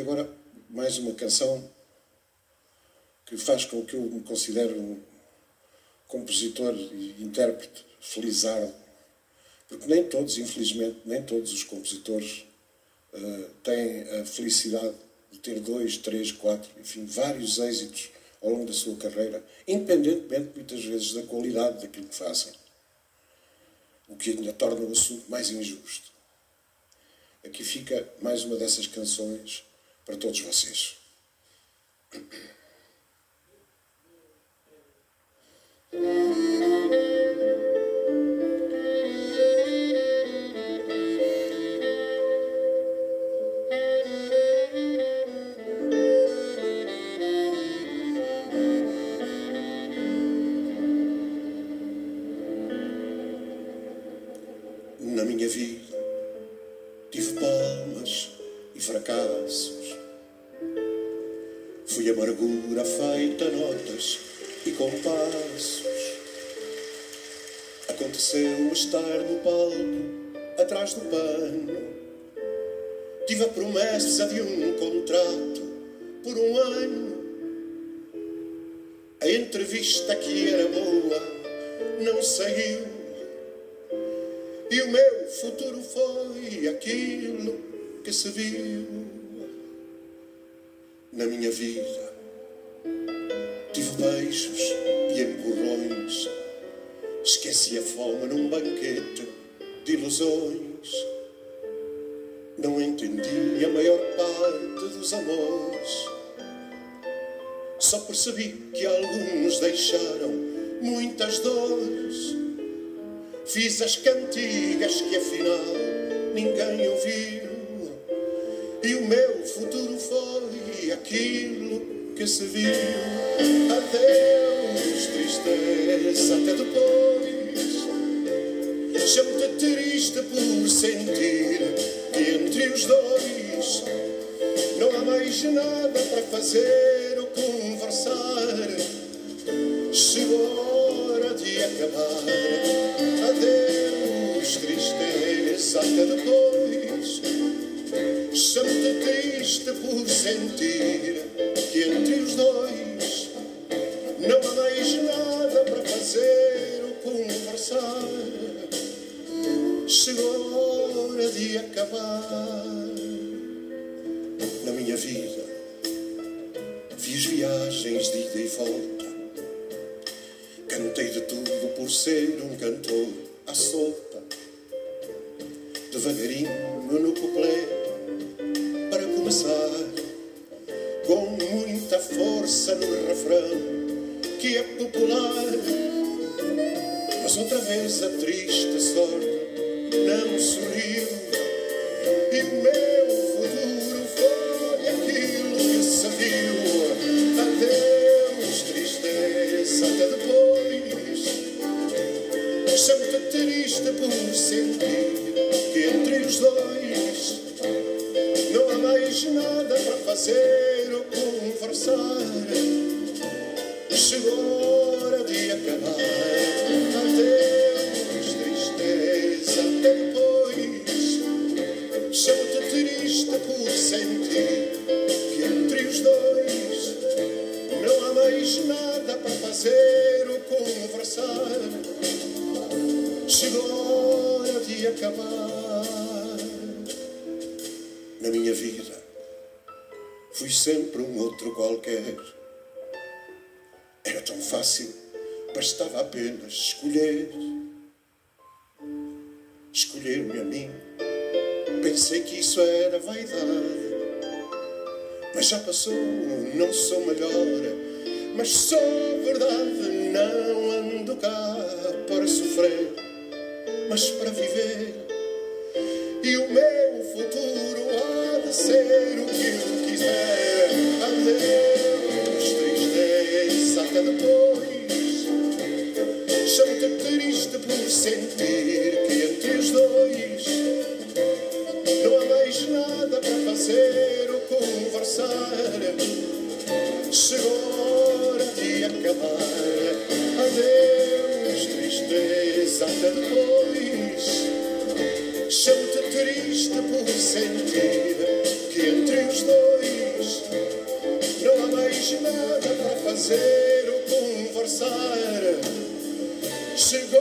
E agora, mais uma canção que faz com que eu me considere um compositor e intérprete felizardo. Porque nem todos, infelizmente, nem todos os compositores uh, têm a felicidade de ter dois, três, quatro, enfim, vários êxitos ao longo da sua carreira, independentemente, muitas vezes, da qualidade daquilo que fazem. O que ainda torna o assunto mais injusto. Aqui fica mais uma dessas canções para todos vocês. Na minha vida tive palmas e fracassos. Fui amargura feita notas e compassos. Aconteceu estar no palco, atrás do pano. Tive a promessa de um contrato por um ano. A entrevista que era boa não saiu. E o meu futuro foi aquilo que se viu na minha vida. Tive beijos e empurrões, esqueci a fome num banquete de ilusões. Não entendi a maior parte dos amores. Só percebi que alguns deixaram muitas dores. Fiz as cantigas que afinal ninguém ouviu. E o meu futuro foi aquilo que se viu. Adeus, tristeza, até depois. Chamo-te triste por sentir que entre os dois não há mais nada para fazer ou conversar. Chegou a hora de acabar. Sentir que entre os dois não há mais nada para fazer ou conversar. Chegou a hora de acabar. Na minha vida fiz viagens de ida e volta. Cantei de tudo por ser um cantor à solta. Devagarinho no couplet para começar. Muita força no refrão que é popular. Mas outra vez a triste sorte não sorriu. E meu futuro foi aquilo que se viu. Adeus, tristeza, até depois. Chamo-te triste por sentir que entre os dois não há mais nada para fazer Chegou a hora de acabar. Adeus, tristeza, até depois. Chamo-te triste por sentir que entre os dois não há mais nada para fazer ou conversar. Chegou a hora de acabar. Na minha vida, sempre um outro qualquer. Era tão fácil, bastava apenas escolher. Escolher-me a mim, pensei que isso era vaidade. Mas já passou, não sou melhor, mas sou verdade. Não ando cá para sofrer, mas para viver. Por sentir que entre os dois não há mais nada para fazer ou conversar. Chegou a hora de acabar. Adeus, tristeza, até depois. Chamo-te triste por sentir que entre os dois mais nada para fazer ou conversar. Chegou